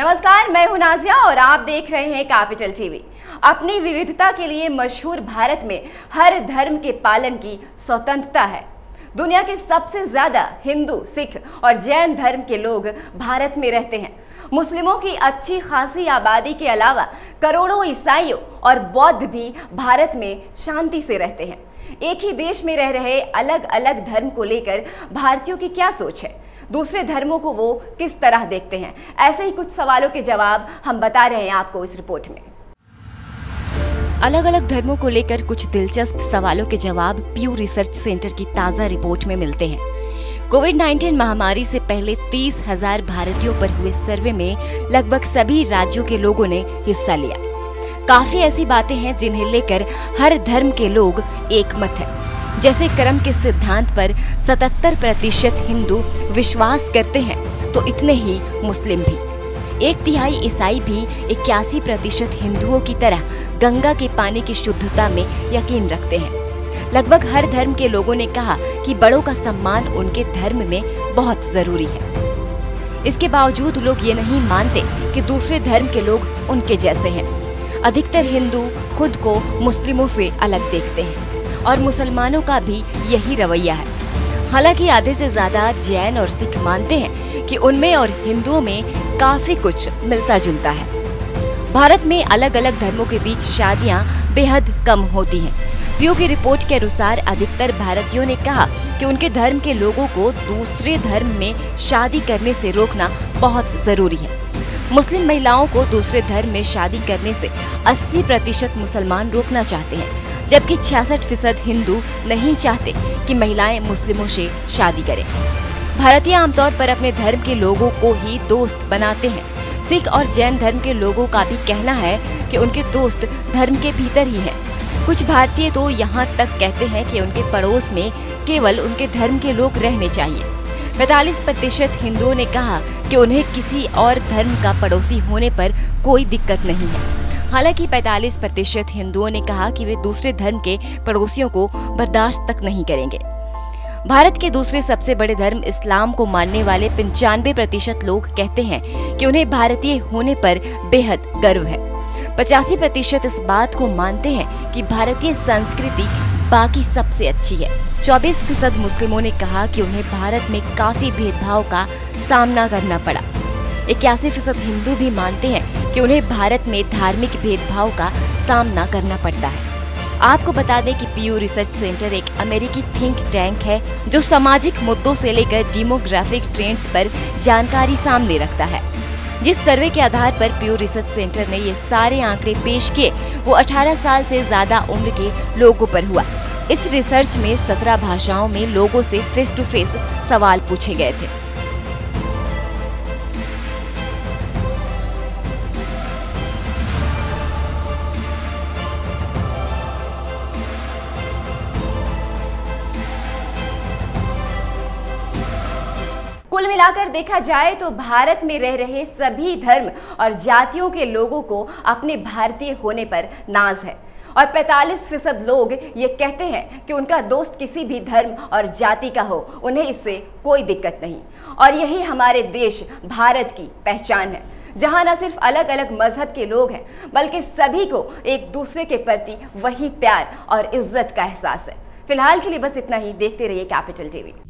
नमस्कार, मैं हूँ नाजिया और आप देख रहे हैं कैपिटल टीवी। अपनी विविधता के लिए मशहूर भारत में हर धर्म के पालन की स्वतंत्रता है। दुनिया के सबसे ज़्यादा हिंदू, सिख और जैन धर्म के लोग भारत में रहते हैं। मुस्लिमों की अच्छी खासी आबादी के अलावा करोड़ों ईसाइयों और बौद्ध भी भारत में शांति से रहते हैं। एक ही देश में रह रहे अलग अलग धर्म को लेकर भारतीयों की क्या सोच है? दूसरे धर्मों को वो किस तरह देखते हैं? ऐसे ही कुछ सवालों के जवाब हम बता रहे हैं आपको इस रिपोर्ट में। अलग अलग धर्मों को लेकर कुछ दिलचस्प सवालों के जवाब प्यू रिसर्च सेंटर की ताज़ा रिपोर्ट में मिलते हैं। कोविड 19 महामारी से पहले तीस हज़ार भारतीयों पर हुए सर्वे में लगभग सभी राज्यों के लोगों ने हिस्सा लिया। काफ़ी ऐसी बातें हैं जिन्हें लेकर हर धर्म के लोग एक मत है। जैसे कर्म के सिद्धांत पर 77 प्रतिशत हिंदू विश्वास करते हैं तो इतने ही मुस्लिम भी। एक तिहाई ईसाई भी इक्यासी प्रतिशत हिंदुओं की तरह गंगा के पानी की शुद्धता में यकीन रखते हैं। लगभग हर धर्म के लोगों ने कहा कि बड़ों का सम्मान उनके धर्म में बहुत ज़रूरी है। इसके बावजूद लोग ये नहीं मानते कि दूसरे धर्म के लोग उनके जैसे हैं। अधिकतर हिंदू खुद को मुस्लिमों से अलग देखते हैं। और मुसलमानों का भी यही रवैया है। हालाँकि आधे से ज़्यादा जैन और सिख मानते हैं कि उनमें और हिंदुओं में काफ़ी कुछ मिलता जुलता है। भारत में अलग अलग धर्मों के बीच शादियाँ बेहद कम होती हैं। प्यू की रिपोर्ट के अनुसार अधिकतर भारतीयों ने कहा कि उनके धर्म के लोगों को दूसरे धर्म में शादी करने से रोकना बहुत ज़रूरी है। मुस्लिम महिलाओं को दूसरे धर्म में शादी करने से 80 प्रतिशत मुसलमान रोकना चाहते हैं। जबकि छियासठ फ़ीसद हिंदू नहीं चाहते कि महिलाएँ मुस्लिमों से शादी करें। भारतीय आमतौर पर अपने धर्म के लोगों को ही दोस्त बनाते हैं। सिख और जैन धर्म के लोगों का भी कहना है कि उनके दोस्त धर्म के भीतर ही हैं। कुछ भारतीय तो यहाँ तक कहते हैं कि उनके पड़ोस में केवल उनके धर्म के लोग रहने चाहिए। पैतालीस प्रतिशत हिंदुओं ने कहा कि उन्हें किसी और धर्म का पड़ोसी होने पर कोई दिक्कत नहीं है। हालाँकि 45 प्रतिशत हिंदुओं ने कहा कि वे दूसरे धर्म के पड़ोसियों को बर्दाश्त तक नहीं करेंगे। भारत के दूसरे सबसे बड़े धर्म इस्लाम को मानने वाले पंचानवे प्रतिशत लोग कहते हैं कि उन्हें भारतीय होने पर बेहद गर्व है। पचासी प्रतिशत इस बात को मानते हैं कि भारतीय संस्कृति बाकी सबसे अच्छी है। 24 फ़ीसद मुस्लिमों ने कहा कि उन्हें भारत में काफ़ी भेदभाव का सामना करना पड़ा। इक्यासी फ़ीसद हिंदू भी मानते हैं कि उन्हें भारत में धार्मिक भेदभाव का सामना करना पड़ता है। आपको बता दें कि पीयू रिसर्च सेंटर एक अमेरिकी थिंक टैंक है, जो सामाजिक मुद्दों से लेकर डेमोग्राफिक ट्रेंड्स पर जानकारी सामने रखता है। जिस सर्वे के आधार पर पीयू रिसर्च सेंटर ने ये सारे आंकड़े पेश किए, वो 18 साल से ज़्यादा उम्र के लोगों पर हुआ। इस रिसर्च में 17 भाषाओं में लोगों से फेस टू फेस सवाल पूछे गए थे। कुल मिलाकर देखा जाए तो भारत में रह रहे सभी धर्म और जातियों के लोगों को अपने भारतीय होने पर नाज है। और 45 फ़ीसद लोग ये कहते हैं कि उनका दोस्त किसी भी धर्म और जाति का हो, उन्हें इससे कोई दिक्कत नहीं। और यही हमारे देश, भारत की पहचान है, जहाँ न सिर्फ़ अलग अलग मज़हब के लोग हैं, बल्कि सभी को एक दूसरे के प्रति वही प्यार और इज़्ज़त का एहसास है। फ़िलहाल के लिए बस इतना ही, देखते रहिए कैपिटल टीवी